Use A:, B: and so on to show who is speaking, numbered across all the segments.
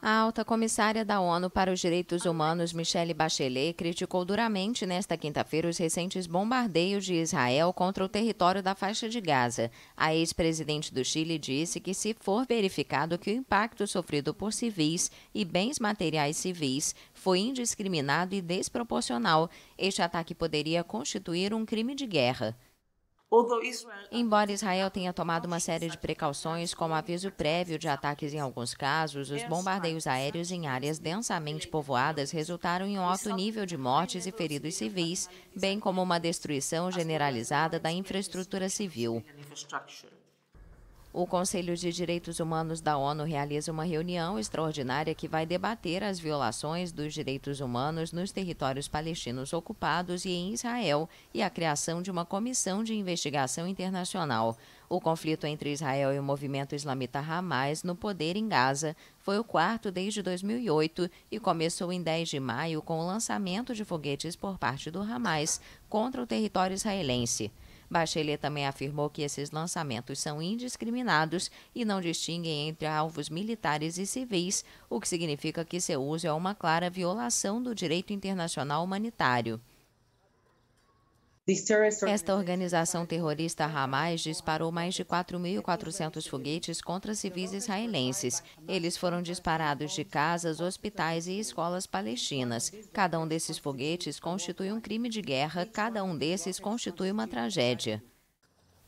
A: A alta comissária da ONU para os Direitos Humanos, Michelle Bachelet, criticou duramente nesta quinta-feira os recentes bombardeios de Israel contra o território da faixa de Gaza. A ex-presidente do Chile disse que, se for verificado que o impacto sofrido por civis e bens materiais civis foi indiscriminado e desproporcional, este ataque poderia constituir um crime de guerra. Embora Israel tenha tomado uma série de precauções, como aviso prévio de ataques em alguns casos, os bombardeios aéreos em áreas densamente povoadas resultaram em um alto nível de mortes e feridos civis, bem como uma destruição generalizada da infraestrutura civil. O Conselho de Direitos Humanos da ONU realiza uma reunião extraordinária que vai debater as violações dos direitos humanos nos territórios palestinos ocupados e em Israel e a criação de uma comissão de investigação internacional. O conflito entre Israel e o movimento islamita Hamas no poder em Gaza foi o quarto desde 2008 e começou em 10 de maio com o lançamento de foguetes por parte do Hamas contra o território israelense. Bachelet também afirmou que esses lançamentos são indiscriminados e não distinguem entre alvos militares e civis, o que significa que seu uso é uma clara violação do direito internacional humanitário. Esta organização terrorista Hamas disparou mais de 4.400 foguetes contra civis israelenses. Eles foram disparados de casas, hospitais e escolas palestinas. Cada um desses foguetes constitui um crime de guerra, cada um desses constitui uma tragédia.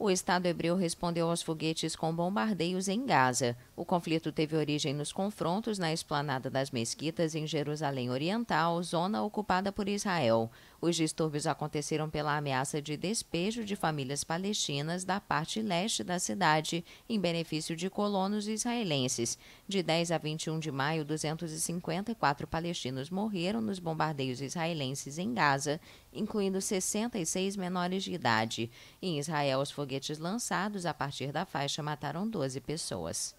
A: O Estado hebreu respondeu aos foguetes com bombardeios em Gaza. O conflito teve origem nos confrontos na esplanada das mesquitas em Jerusalém Oriental, zona ocupada por Israel. Os distúrbios aconteceram pela ameaça de despejo de famílias palestinas da parte leste da cidade, em benefício de colonos israelenses. De 10 a 21 de maio, 254 palestinos morreram nos bombardeios israelenses em Gaza, incluindo 66 menores de idade. Em Israel, os foguetes lançados a partir da faixa mataram 12 pessoas.